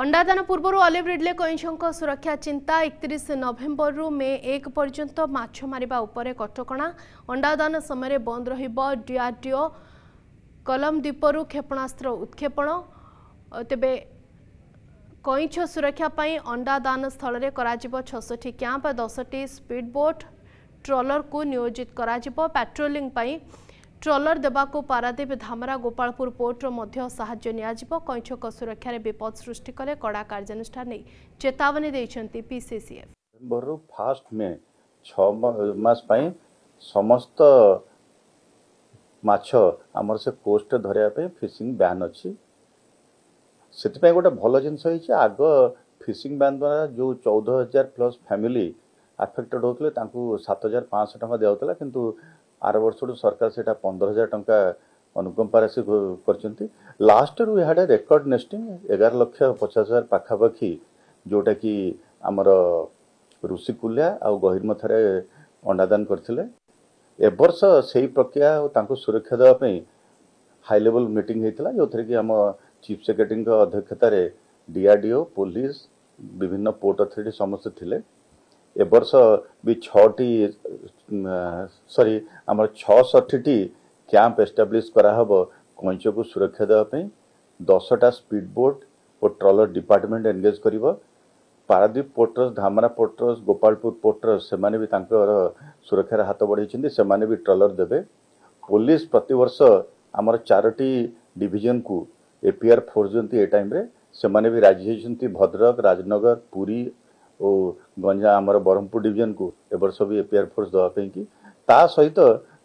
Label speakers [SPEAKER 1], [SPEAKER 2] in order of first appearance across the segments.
[SPEAKER 1] ଅଣ୍ଡାଦାନ ପୂର୍ବରୁ olive ridley କଇଁଛଙ୍କ ସୁରକ୍ଷା ଚିନ୍ତା ଏକତିରିଶ ନଭେମ୍ବରରୁ ମେ ଏକ ପର୍ଯ୍ୟନ୍ତ ମାଛ ମାରିବା ଉପରେ କଟକଣା। ଅଣ୍ଡାଦାନ ସମୟରେ ବନ୍ଦ ରହିବ ଡିଆର୍ଡିଓ କଲମ ଦ୍ୱୀପରୁ କ୍ଷେପଣାସ୍ତ୍ର ଉତ୍କ୍ଷେପଣ। ତେବେ କଇଁଛ ସୁରକ୍ଷା ପାଇଁ ଅଣ୍ଡାଦାନ ସ୍ଥଳରେ କରାଯିବ ଛଅଷଠି କ୍ୟାମ୍ପ ଦଶଟି ସ୍ପିଡ୍ ବୋଟ୍ ଟ୍ରଲରକୁ ନିୟୋଜିତ କରାଯିବ। ପାଟ୍ରୋଲିଂ ପାଇଁ ଟ୍ରଲର ଦେବାକୁ ପାରାଦୀପ ଧାମରା ଗୋପାଳପୁର ପୋର୍ଟର ମଧ୍ୟ ସାହାଯ୍ୟ ନିଆଯିବ କଇଁଛଙ୍କ ସୁରକ୍ଷାରେ ବିପଦ ସୃଷ୍ଟି କଲେ କଡ଼ା କାର୍ଯ୍ୟାନୁଷ୍ଠାନ ନେଇ ଚେତାବନୀ ଦେଇଛନ୍ତି ପିସିସିଏଫ୍
[SPEAKER 2] ନଭେମ୍ବରରୁ ଫାଷ୍ଟ ମେ ଛଅ ମାସ ପାଇଁ ସମସ୍ତ ମାଛ ଆମର ସେ କୋଷ୍ଟରେ ଧରିବା ପାଇଁ ଫିସିଂ ବ୍ୟାନ୍ ଅଛି ସେଥିପାଇଁ ଗୋଟେ ଭଲ ଜିନିଷ ହେଇଛି ଆଗ ଫିସିଂ ବ୍ୟାନ୍ ଦ୍ୱାରା ଯେଉଁ ଚଉଦ ହଜାର ପ୍ଲସ୍ ଫ୍ୟାମିଲି ଆଫେକ୍ଟେଡ୍ ହେଉଥିଲେ ତାଙ୍କୁ ସାତ ହଜାର ପାଞ୍ଚଶହ ଟଙ୍କା ଦିଆହେଉଥିଲା କିନ୍ତୁ ଆର ବର୍ଷଠୁ ସରକାର ସେଇଟା ପନ୍ଦର ହଜାର ଟଙ୍କା ଅନୁକମ୍ପା ରାଶି କରିଛନ୍ତି। ଲାଷ୍ଟରୁ ଏହାଡ଼େ ରେକର୍ଡ ନେଷ୍ଟିଂ ଏଗାର ଲକ୍ଷ ପଚାଶ ହଜାର ପାଖାପାଖି ଯେଉଁଟାକି ଆମର ଋଷିକୁଲିଆ ଆଉ ଗହିରମଥାରେ ଅଣ୍ଡାଦାନ କରିଥିଲେ। ଏବର୍ଷ ସେଇ ପ୍ରକ୍ରିୟା ଆଉ ତାଙ୍କୁ ସୁରକ୍ଷା ଦେବା ପାଇଁ ହାଇ ଲେଭେଲ ମିଟିଂ ହେଇଥିଲା ଯେଉଁଥିରେ କି ଆମ ଚିଫ୍ ସେକ୍ରେଟାରୀଙ୍କ ଅଧ୍ୟକ୍ଷତାରେ ଡିଆର୍ଡିଓ ପୋଲିସ ବିଭିନ୍ନ ପୋର୍ଟ ଅଥରିଟି ସମସ୍ତେ ଥିଲେ। ଏ ବର୍ଷ ବି ଛଅଟି ସରି ଆମର ଛଅଷଠିଟି କ୍ୟାମ୍ପ ଏଷ୍ଟାବ୍ଲିଶ କରାହେବ କଇଁଚକୁ ସୁରକ୍ଷା ଦେବା ପାଇଁ। ଦଶଟା ସ୍ପିଡ୍ ବୋଟ୍ ଓ ଟ୍ରଲର ଡିପାର୍ଟମେଣ୍ଟ ଏନଗେଜ କରିବ। ପାରାଦ୍ୱୀପ ପୋର୍ଟରସ୍ ଧାମରା ପୋର୍ଟରସ୍ ଗୋପାଳପୁର ପୋର୍ଟରସ୍ ସେମାନେ ବି ତାଙ୍କର ସୁରକ୍ଷାରେ ହାତ ବଢ଼େଇଛନ୍ତି ସେମାନେ ବି ଟ୍ରଲର ଦେବେ। ପୋଲିସ ପ୍ରତିବର୍ଷ ଆମର ଚାରୋଟି ଡିଭିଜନକୁ ଏପିଆର୍ ଫୋର୍ସ ଦିଅନ୍ତି ଏ ଟାଇମ୍ରେ ସେମାନେ ବି ରାଜି ହେଇଛନ୍ତି। ଭଦ୍ରକ ରାଜନଗର ପୁରୀ ଓ ଗଞ୍ଜାମ ଆମର ବ୍ରହ୍ମପୁର ଡିଭିଜନକୁ ଏ ବର୍ଷ ବି ଏପିଆର୍ ଫୋର୍ସ ଦେବା ପାଇଁକି ତା ସହିତ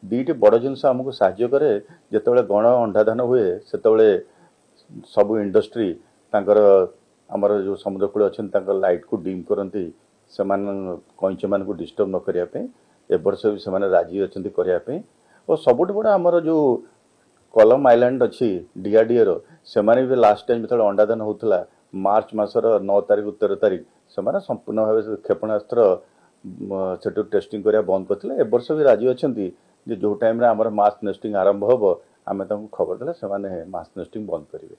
[SPEAKER 2] ଦୁଇଟି ବଡ଼ ଜିନିଷ ଆମକୁ ସାହାଯ୍ୟ କରେ। ଯେତେବେଳେ ଗଣ ଅଣ୍ଡାଧାନ ହୁଏ ସେତେବେଳେ ସବୁ ଇଣ୍ଡଷ୍ଟ୍ରି ତାଙ୍କର ଆମର ଯେଉଁ ସମୁଦ୍ର କୂଳ ଅଛନ୍ତି ତାଙ୍କ ଲାଇଟ୍କୁ ଡିମ୍ କରନ୍ତି ସେମାନେ କଇଁଚମାନଙ୍କୁ ଡିଷ୍ଟର୍ବ ନ କରିବା ପାଇଁ। ଏ ବର୍ଷ ବି ସେମାନେ ରାଜି ଅଛନ୍ତି କରିବା ପାଇଁ। ଓ ସବୁଠୁ ବଡ଼ ଆମର ଯେଉଁ କଲମ ଆଇଲାଣ୍ଡ ଅଛି ଡିଆର୍ଡିଏର ସେମାନେ ବି ଲାଷ୍ଟ ଟାଇମ୍ ଯେତେବେଳେ ଅଣ୍ଡାଦାନ ହେଉଥିଲା ମାର୍ଚ୍ଚ ମାସର ନଅ ତାରିଖ ତେର ତାରିଖ ସେମାନେ ସମ୍ପୂର୍ଣ୍ଣ ଭାବେ କ୍ଷେପଣାସ୍ତ୍ର ସେଠୁ ଟେଷ୍ଟିଂ କରିବା ବନ୍ଦ କରିଥିଲେ। ଏ ବର୍ଷ ବି ରାଜି ଅଛନ୍ତି ଯେ ଯେଉଁ ଟାଇମ୍ରେ ଆମର ମାସ୍ ନେଷ୍ଟିଂ ଆରମ୍ଭ ହେବ ଆମେ ତାଙ୍କୁ ଖବର ଦେଲେ ସେମାନେ ମାସ୍ ନେଷ୍ଟିଂ ବନ୍ଦ କରିବେ।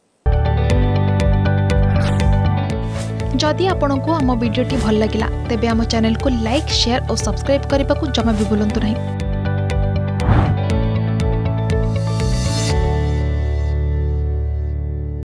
[SPEAKER 3] ଯଦି ଆପଣଙ୍କୁ ଆମ ଭିଡ଼ିଓଟି ଭଲ ଲାଗିଲା ତେବେ ଆମ ଚ୍ୟାନେଲକୁ ଲାଇକ୍ ସେୟାର ଓ ସବସ୍କ୍ରାଇବ୍ କରିବାକୁ ଜମା ବି ଭୁଲନ୍ତୁ ନାହିଁ।